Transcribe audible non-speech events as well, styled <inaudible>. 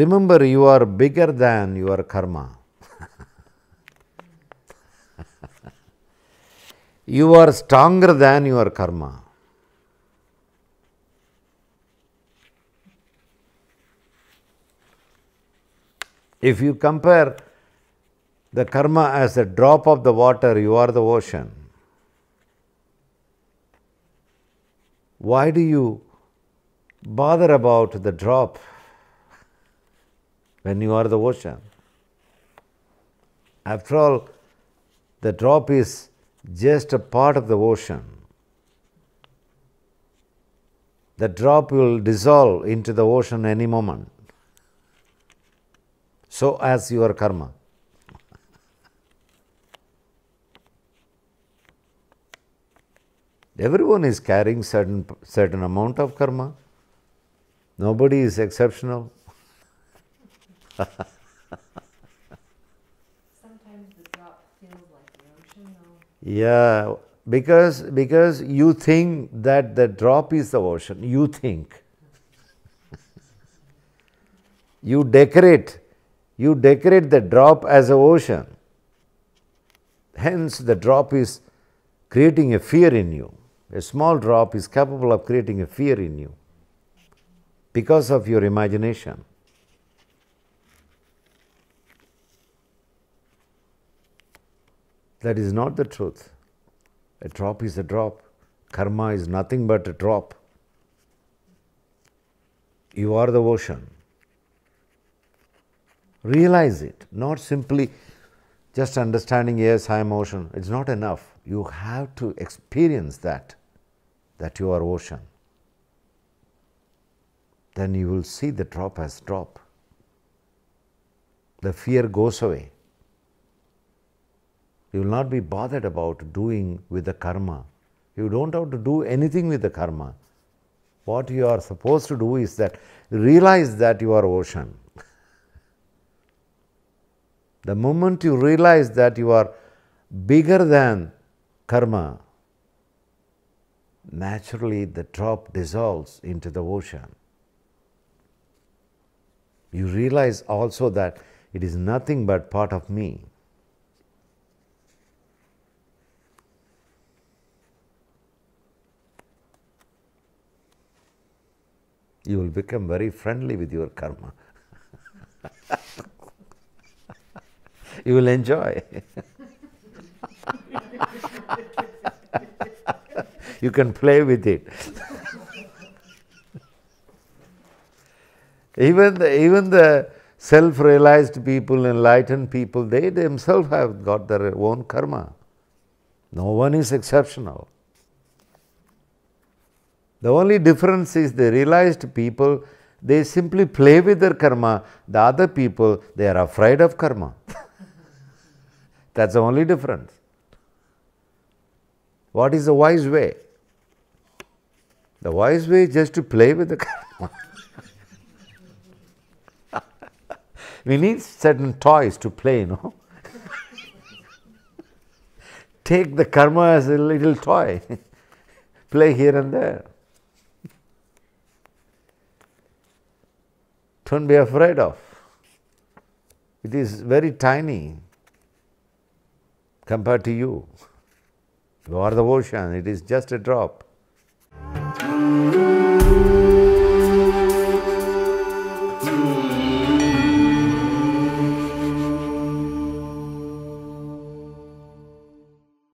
remember you are bigger than your karma. <laughs> you are stronger than your karma. If you compare the karma as a drop of the water, you are the ocean. Why do you bother about the drop when you are the ocean? After all, the drop is just a part of the ocean. The drop will dissolve into the ocean any moment. So as your karma. Everyone is carrying certain certain amount of karma. Nobody is exceptional. Sometimes the drop feels like the ocean, though. Yeah, because because you think that the drop is the ocean. You think. <laughs> you decorate, you decorate the drop as a ocean. Hence, the drop is creating a fear in you. A small drop is capable of creating a fear in you because of your imagination. That is not the truth. A drop is a drop. Karma is nothing but a drop. You are the ocean. Realize it, not simply just understanding, yes, I am ocean. It's not enough. You have to experience that, that you are ocean. Then you will see the drop as drop. The fear goes away. You will not be bothered about doing with the karma. You don't have to do anything with the karma. What you are supposed to do is that realize that you are ocean. <laughs> the moment you realize that you are bigger than karma, naturally the drop dissolves into the ocean. You realize also that it is nothing but part of me. You will become very friendly with your karma. you will enjoy. you can play with it. even the, even the self-realized people, enlightened people, they themselves have got their own karma. No one is exceptional. The only difference is the realized people, they simply play with their karma. The other people, they are afraid of karma. <laughs> That's the only difference. What is the wise way? The wise way is just to play with the <laughs> karma. we need certain toys to play, know. <laughs> Take the karma as a little toy, play here and there. Don't be afraid of. It is very tiny compared to you. You are the ocean, it is just a drop.